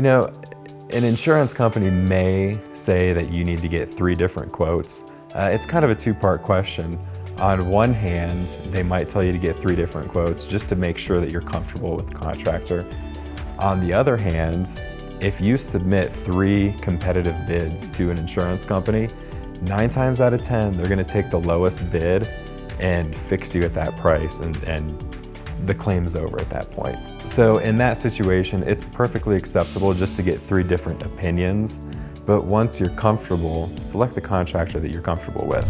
You know, an insurance company may say that you need to get three different quotes. Uh, it's kind of a two-part question. On one hand, they might tell you to get three different quotes just to make sure that you're comfortable with the contractor. On the other hand, if you submit three competitive bids to an insurance company, nine times out of 10, they're gonna take the lowest bid and fix you at that price and, and the claim's over at that point. So in that situation, it's perfectly acceptable just to get three different opinions, but once you're comfortable, select the contractor that you're comfortable with.